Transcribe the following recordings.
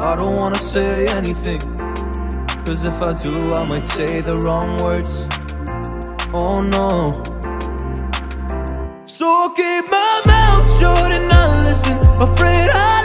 I don't wanna say anything Cause if I do, I might say the wrong words. Oh no. So I keep my mouth shut and I listen. Afraid I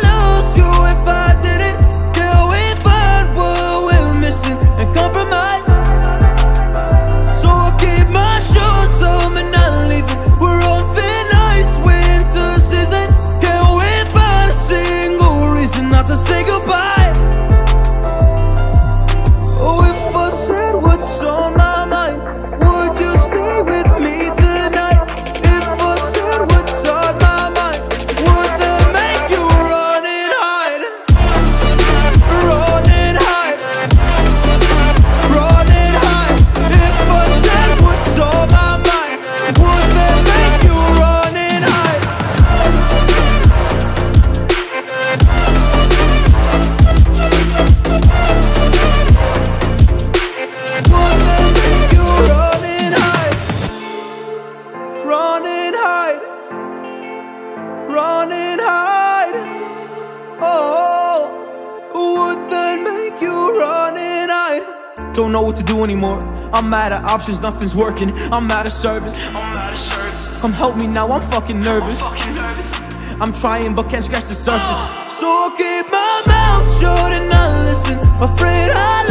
don't know what to do anymore. I'm out of options, nothing's working. I'm out of service. I'm out of service. Come help me now, I'm fucking nervous. I'm, fucking nervous. I'm trying but can't scratch the surface. So I keep my mouth shut and I listen. Afraid I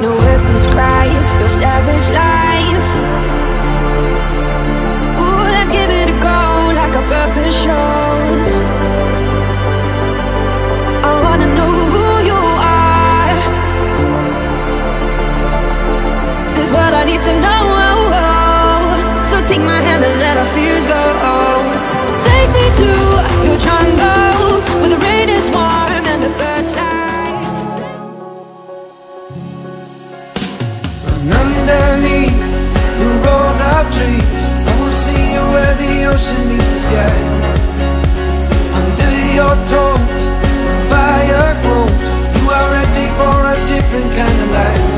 No words describe your savage life. Ooh, let's give it a go like a puppet show. right.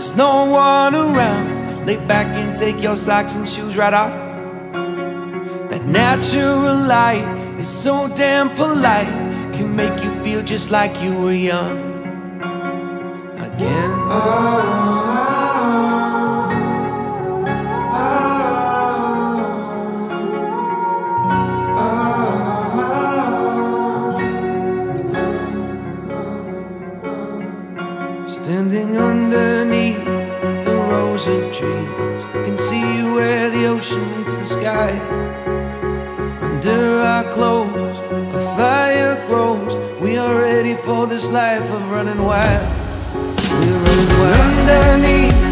there's no one around. Lay back and take your socks and shoes right off. That natural light is so damn polite. Can make you feel just like you were young. Again. oh. Meets the sky. Under our clothes, a fire grows. We are ready for this life of running wild. We're running wild. Underneath